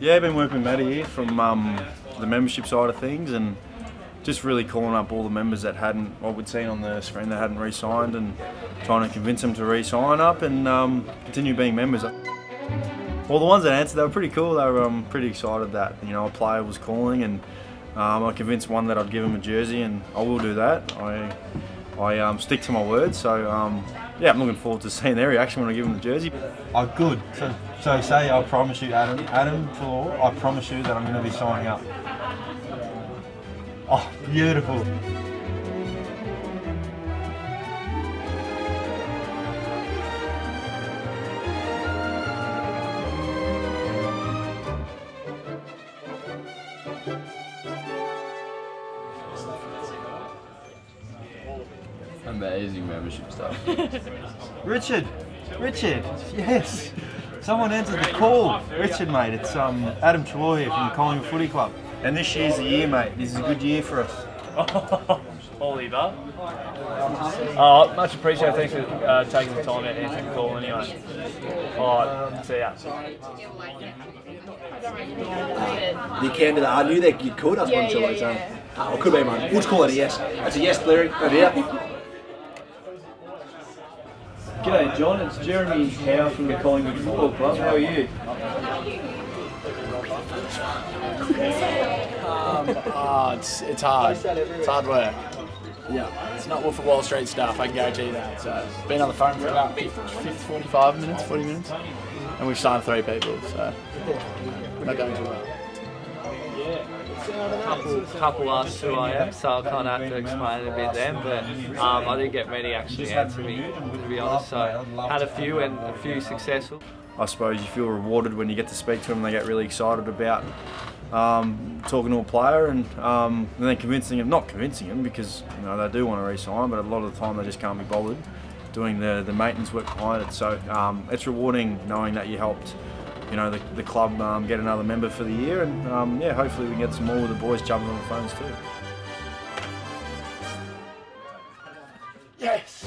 Yeah, I've been working with Matty here from um, the membership side of things and just really calling up all the members that hadn't, what we'd seen on the screen that hadn't re-signed and trying to convince them to re-sign up and um, continue being members. Well, the ones that answered, they were pretty cool. They were um, pretty excited that you know a player was calling, and um, I convinced one that I'd give him a jersey, and I will do that. I I um, stick to my word. So um, yeah, I'm looking forward to seeing their reaction when I give them the jersey. Oh, good. So, so say I promise you, Adam, Adam Floor, I promise you that I'm going to be signing up. Oh, beautiful. Amazing membership stuff. Richard, Richard, yes. Someone answered the call. Richard, mate, it's um, Adam Treloar here from the Collingwood Footy Club. And this year's the year, mate. This is a good year for us. Oliver. Oh, much appreciated. Thanks for uh, taking the time out to answer the call anyway. Alright, see ya. You can do that. I knew that you could. I was Yeah, one yeah, yeah, yeah, yeah. Oh, it could be mine. We'll just call it a yes. That's a yes, Cleary. Over here. G'day, John. It's Jeremy Howe from the Collingwood Football Club. How are you? Oh, it's, it's hard. It's hard work. Yeah. It's not Wolf of Wall Street stuff, I can guarantee that. So, been on the phone for about 50, 50, 45 minutes, 40 minutes. And we've signed three people, so we're not going too well. Couple, couple asked who I am, so I kind of have to explain a bit then. But um, I didn't get many actually answer me, to be honest. So had a few and a few successful. I suppose you feel rewarded when you get to speak to them. And they get really excited about um, talking to a player and, um, and then convincing them, not convincing them because you know they do want to re-sign, but a lot of the time they just can't be bothered doing the, the maintenance work behind it. So um, it's rewarding knowing that you helped you know the, the club um, get another member for the year and um, yeah hopefully we can get some more with the boys jumping on the phones too. Yes!